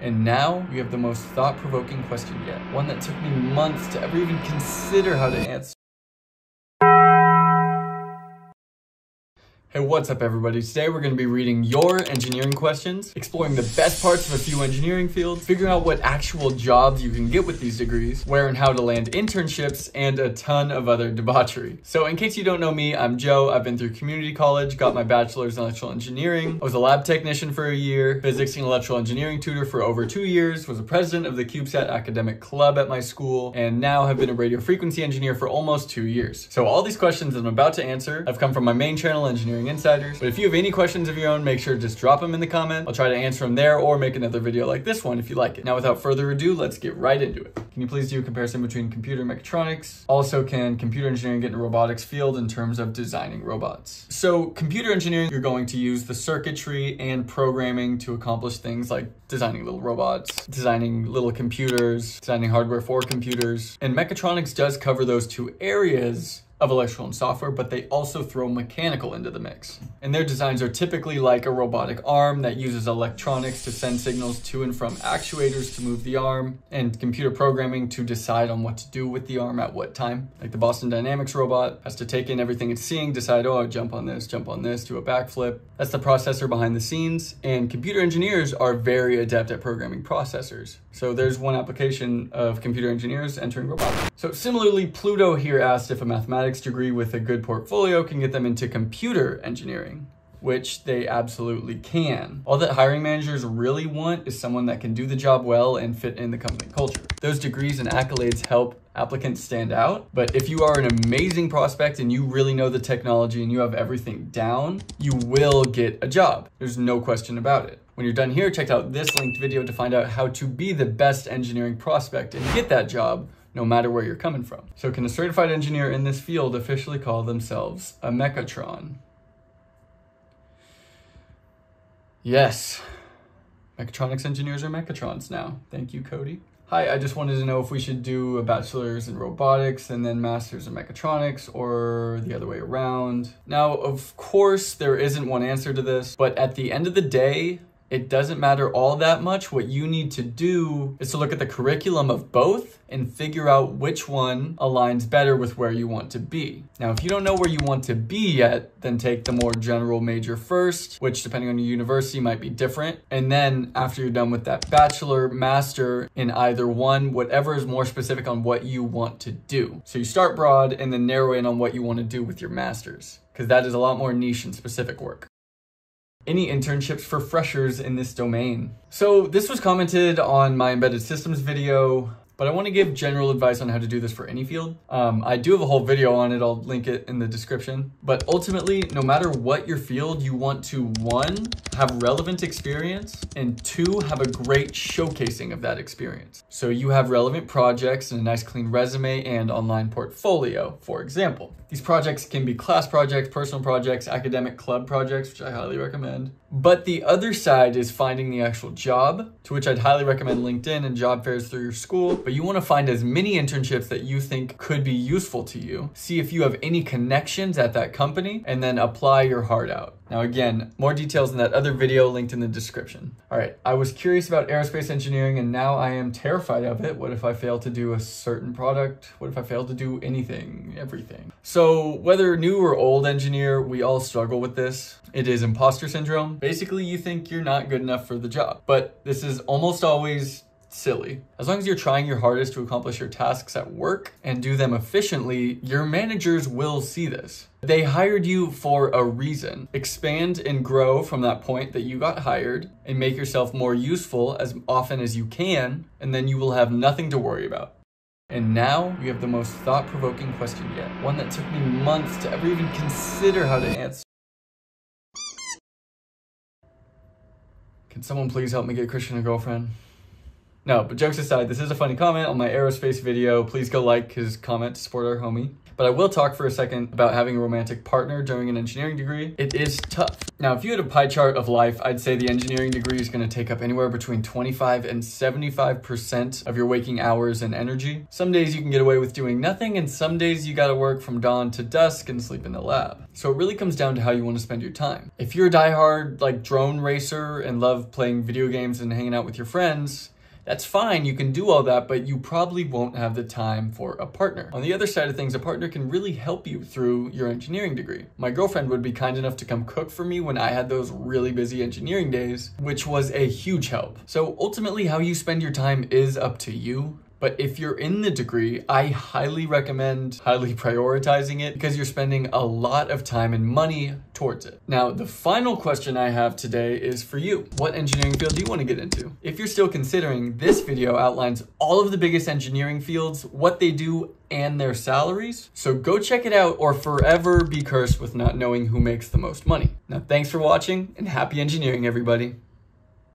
And now you have the most thought-provoking question yet, one that took me months to ever even consider how to answer. Hey, what's up everybody? Today we're going to be reading your engineering questions, exploring the best parts of a few engineering fields, figuring out what actual jobs you can get with these degrees, where and how to land internships, and a ton of other debauchery. So in case you don't know me, I'm Joe. I've been through community college, got my bachelor's in electrical engineering. I was a lab technician for a year, physics and electrical engineering tutor for over two years, was a president of the CubeSat academic club at my school, and now have been a radio frequency engineer for almost two years. So all these questions that I'm about to answer have come from my main channel, Engineering Insiders. But if you have any questions of your own, make sure to just drop them in the comment. I'll try to answer them there or make another video like this one if you like it. Now, without further ado, let's get right into it. Can you please do a comparison between computer mechatronics? Also, can computer engineering get in robotics field in terms of designing robots? So computer engineering, you're going to use the circuitry and programming to accomplish things like designing little robots, designing little computers, designing hardware for computers. And mechatronics does cover those two areas, of electrical and software, but they also throw mechanical into the mix. And their designs are typically like a robotic arm that uses electronics to send signals to and from actuators to move the arm, and computer programming to decide on what to do with the arm at what time. Like the Boston Dynamics robot has to take in everything it's seeing, decide, oh, jump on this, jump on this, do a backflip. That's the processor behind the scenes, and computer engineers are very adept at programming processors. So there's one application of computer engineers entering robotics. So similarly, Pluto here asked if a mathematics degree with a good portfolio can get them into computer engineering which they absolutely can. All that hiring managers really want is someone that can do the job well and fit in the company culture. Those degrees and accolades help applicants stand out, but if you are an amazing prospect and you really know the technology and you have everything down, you will get a job. There's no question about it. When you're done here, check out this linked video to find out how to be the best engineering prospect and get that job no matter where you're coming from. So can a certified engineer in this field officially call themselves a mechatron? Yes. Mechatronics engineers are mechatrons now. Thank you, Cody. Hi, I just wanted to know if we should do a bachelor's in robotics and then master's in mechatronics or the other way around. Now, of course, there isn't one answer to this, but at the end of the day, it doesn't matter all that much. What you need to do is to look at the curriculum of both and figure out which one aligns better with where you want to be. Now, if you don't know where you want to be yet, then take the more general major first, which depending on your university might be different. And then after you're done with that bachelor, master in either one, whatever is more specific on what you want to do. So you start broad and then narrow in on what you want to do with your master's because that is a lot more niche and specific work any internships for freshers in this domain. So this was commented on my embedded systems video but I want to give general advice on how to do this for any field. Um, I do have a whole video on it, I'll link it in the description. But ultimately, no matter what your field, you want to one, have relevant experience, and two, have a great showcasing of that experience. So you have relevant projects and a nice clean resume and online portfolio, for example. These projects can be class projects, personal projects, academic club projects, which I highly recommend. But the other side is finding the actual job, to which I'd highly recommend LinkedIn and job fairs through your school. But you want to find as many internships that you think could be useful to you. See if you have any connections at that company and then apply your heart out. Now again, more details in that other video linked in the description. All right, I was curious about aerospace engineering and now I am terrified of it. What if I fail to do a certain product? What if I fail to do anything, everything? So whether new or old engineer, we all struggle with this. It is imposter syndrome. Basically, you think you're not good enough for the job, but this is almost always silly. As long as you're trying your hardest to accomplish your tasks at work and do them efficiently, your managers will see this. They hired you for a reason. Expand and grow from that point that you got hired and make yourself more useful as often as you can, and then you will have nothing to worry about. And now you have the most thought-provoking question yet, one that took me months to ever even consider how to answer. Can someone please help me get Christian a girlfriend? No, but jokes aside, this is a funny comment on my aerospace video. Please go like his comment to support our homie. But I will talk for a second about having a romantic partner during an engineering degree. It is tough. Now, if you had a pie chart of life, I'd say the engineering degree is going to take up anywhere between 25 and 75% of your waking hours and energy. Some days you can get away with doing nothing, and some days you got to work from dawn to dusk and sleep in the lab. So it really comes down to how you want to spend your time. If you're a diehard like drone racer and love playing video games and hanging out with your friends, that's fine, you can do all that, but you probably won't have the time for a partner. On the other side of things, a partner can really help you through your engineering degree. My girlfriend would be kind enough to come cook for me when I had those really busy engineering days, which was a huge help. So ultimately, how you spend your time is up to you. But if you're in the degree, I highly recommend highly prioritizing it because you're spending a lot of time and money towards it. Now, the final question I have today is for you. What engineering field do you want to get into? If you're still considering, this video outlines all of the biggest engineering fields, what they do, and their salaries. So go check it out or forever be cursed with not knowing who makes the most money. Now, thanks for watching and happy engineering, everybody.